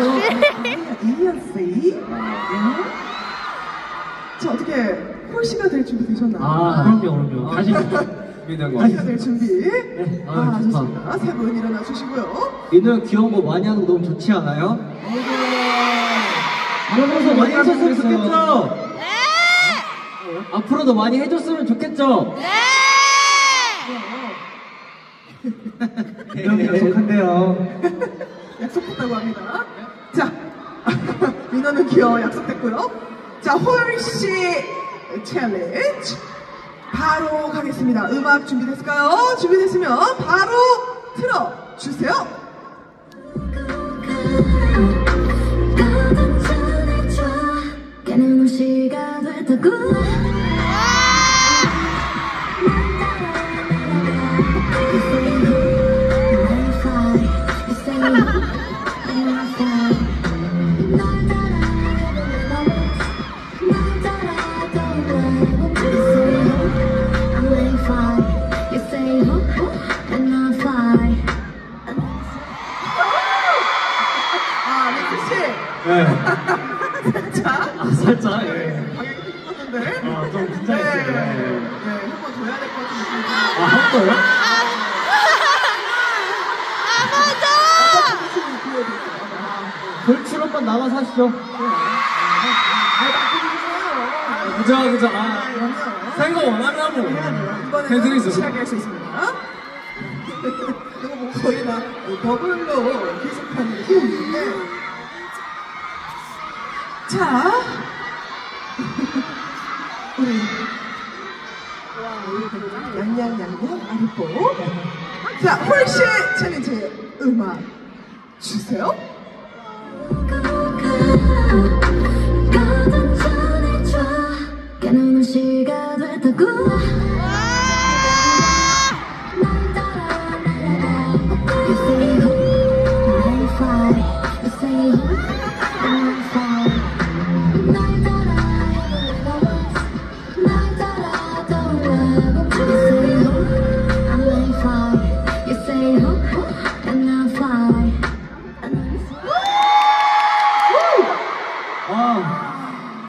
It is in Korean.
씨. 네. 자 어떻게 홀씨가 될 준비 되셨나요? 아, 그럼요, 그럼요. 다시 준비된 거. 홀씨가 될 준비. 네. 아, 아, 좋다. 좋습니다. 세 분 일어나 주시고요. 민우 귀여운 거 많이 하는 거 너무 좋지 않아요? 앞으로도 많이 해줬으면 좋겠죠? 네! 앞으로도 많이 해줬으면 좋겠죠? 네! 형이 약속한대요. 약속했다고 합니다. 자, 민호는 귀여워 약속됐고요. 자, 홀씨 챌린지 바로 가겠습니다. 음악 준비됐을까요? 준비됐으면 바로 틀어 주세요. 가장 전해줘 걔는 홀씨가 됐다고 자, 아, 살짝, 예. 방향이 틀렸는데. 아, 좀 네, 긴장했어요. 네, 네. 한번더 해야 될 것 같은 느낌이 아, 한 거요? 돌출 한번 나가서 하시죠. 그죠, 그죠. 아, 생각 원하면. 이번에는 팬들이 취하게 할 수 있습니다. 이거 뭐 거의 막 버블로 계속하는 느낌인데. 자, 우리 양양양양 아리뽀. 자, 훨씬 챌린지 음악 주세요. 가던 전에 좋아, 깨는 시가 됐다고.